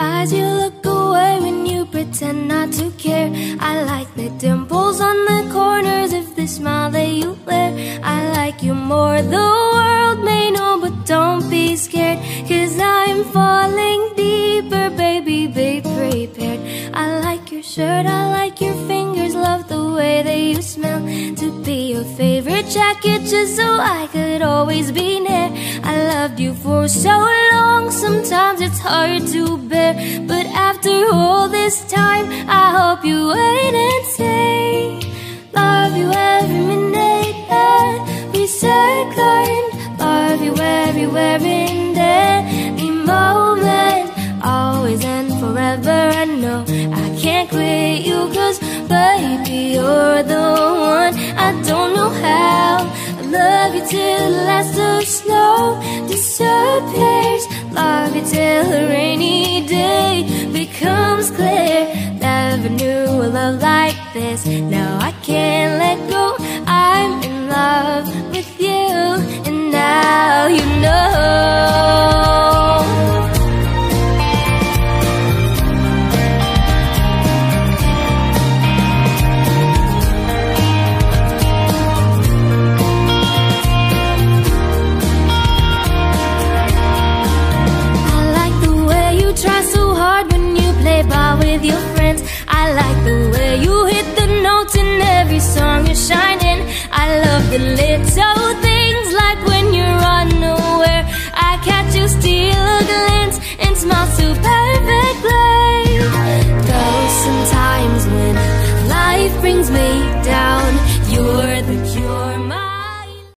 eyes you look away when you pretend not to care. I like the dimples on the corners of the smile that you wear. I like you more, the world may know but don't be scared Cause I'm falling deeper, baby, be prepared. I like your shirt, I like your fingers, love the way that you smell. To be your favorite jacket just so I could always be near I loved you for so long, sometimes it's hard to bear But after all this time, I hope you wait and say Love you every minute that we second Love you everywhere in every moment Always and forever, I know I can't quit you Cause baby, you're the one. I don't love you till the last of snow. Disappears Love you till a rainy day becomes clear. Never knew a love like this. Now I can't let go. I'm in love with you like the way you hit the notes in every song you're shining. I love the